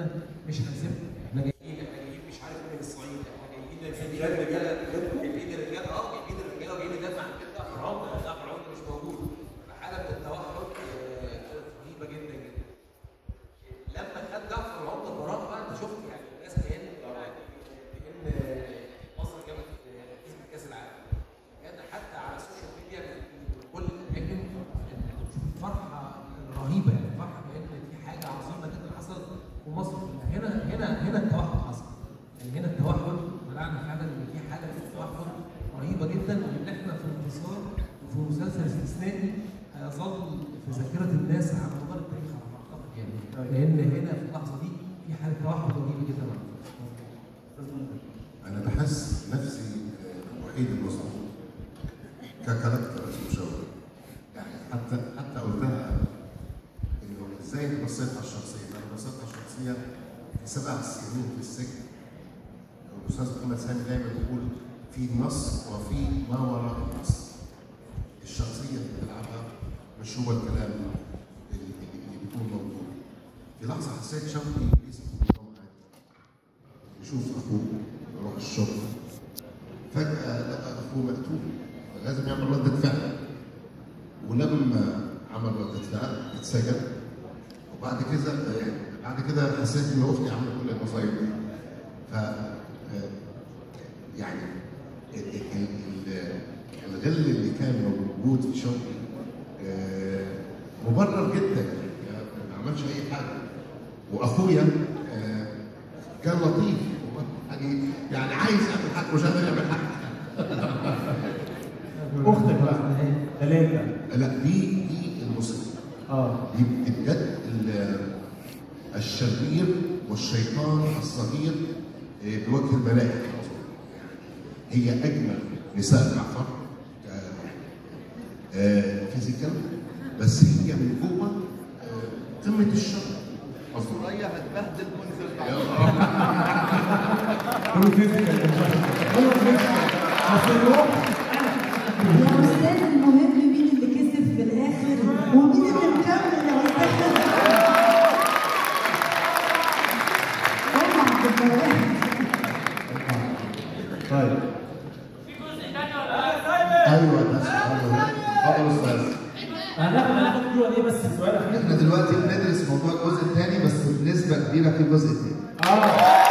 إحنا مش هنسيبهم إحنا جايين إحنا جايين مش عارف من الصعيد إحنا جايين الرجاله جايبين الرجاله آه جايبين الرجاله وجايين ندافع عن كده فرعون ده فرعون مش موجود فحاله من التوحد آه، رهيبه جدا جدا لما خد جعفر العمده براء بقى انت شفت يعني الناس كان كان مصر جابت كسبت كاس العالم كان حتى على السوشيال ميديا كل الاماكن فرحه رهيبه يعني فرحه بان في حاجة عظيمه جدا حصلت ومصر هنا هنا هنا التوحد حصل يعني هنا التوحد طلعنا فعلا ان في حاله من التوحد رهيبة جدا وان إحنا في انتصار وفي مسلسل استثنائي هيظل في ذاكرة الناس على مدار التاريخ على ما اعتقد يعني. لأن هنا في اللحظة دي في حالة توحد رهيبه جدا. أنا بحس نفسي آه، وحيد المظلوم ككاركتر مشاور يعني حتى حتى قلتها إنه إزاي انت بصيت على الشخصية؟ أنا بصيت على الشخصية في سبع سنين في السجن. الاستاذ محمد سامي دايما يقول في نص وفي ما وراء النص. الشخصية اللي بتلعبها مش هو الكلام اللي, اللي بيكون موجود. في لحظة حسيت شوقي عادي. يشوف أخوه يروح الشغل. فجأة لقى أخوه مقتول. لازم يعمل ردة فعل. ولما عمل ردة فعل اتسجن. وبعد كده بعد كده حسيت ان أختي عملت كل المصايب دي. الغل اللي كان موجود في شوقي آه، مبرر جدا. يعني ما عملش أي حاجة. وأخويا آه، كان لطيف. يعني يعني عايز يعمل حاجة مش قادر يعمل حاجة. أختك بقى. ثلاثة. لا دي دي المصيبه آه. دي بجد ال- الشرير والشيطان الصغير آه، بوجه الملائكة. هي أجمل نساء جعفر. physical. بس هي من جوه آه، قمة الشر. ثريا هتبهدل كله physical. كله physical. بس الروح يا أستاذ المهم مين اللي كسب في الآخر؟ ومين اللي مكمل يا أستاذ؟ اوعى تبقى طيب. أيوه ده اتفضل أستاذ. هناخد دي بس؟ السؤال الاخير إحنا دلوقتي بندرس موضوع الجزء الثاني بس بنسبة كبيرة في الجزء الثاني. آه.